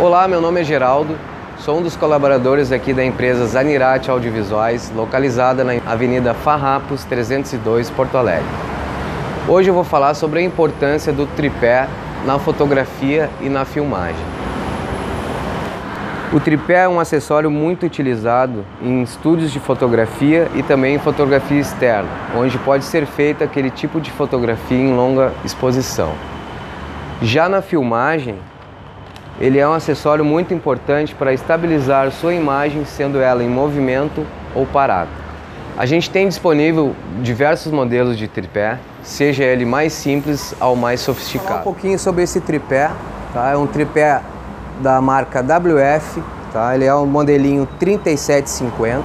Olá, meu nome é Geraldo, sou um dos colaboradores aqui da empresa Zanirate Audiovisuais, localizada na Avenida Farrapos 302, Porto Alegre. Hoje eu vou falar sobre a importância do tripé na fotografia e na filmagem. O tripé é um acessório muito utilizado em estúdios de fotografia e também em fotografia externa, onde pode ser feita aquele tipo de fotografia em longa exposição. Já na filmagem, ele é um acessório muito importante para estabilizar sua imagem, sendo ela em movimento ou parada. A gente tem disponível diversos modelos de tripé, seja ele mais simples ao mais sofisticado. Vou falar um pouquinho sobre esse tripé, tá? É um tripé da marca WF, tá? Ele é um modelinho 3750,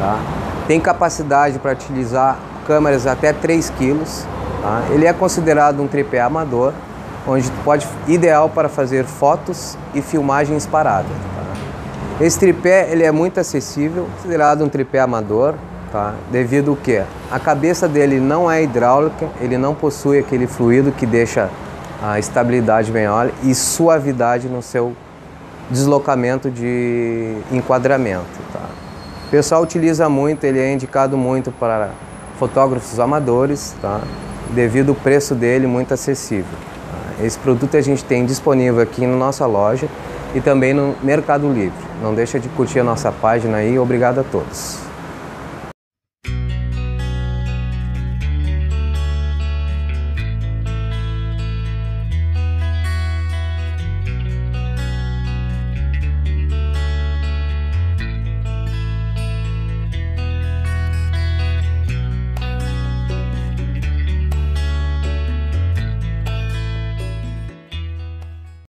tá? Tem capacidade para utilizar câmeras até 3 kg, tá? Ele é considerado um tripé amador, onde pode ideal para fazer fotos e filmagens paradas. Tá? Esse tripé ele é muito acessível, considerado um tripé amador, tá? devido ao que a cabeça dele não é hidráulica, ele não possui aquele fluido que deixa a estabilidade melhor e suavidade no seu deslocamento de enquadramento. Tá? O pessoal utiliza muito, ele é indicado muito para fotógrafos amadores, tá? devido ao preço dele muito acessível. Esse produto a gente tem disponível aqui na nossa loja e também no Mercado Livre. Não deixa de curtir a nossa página aí. Obrigado a todos.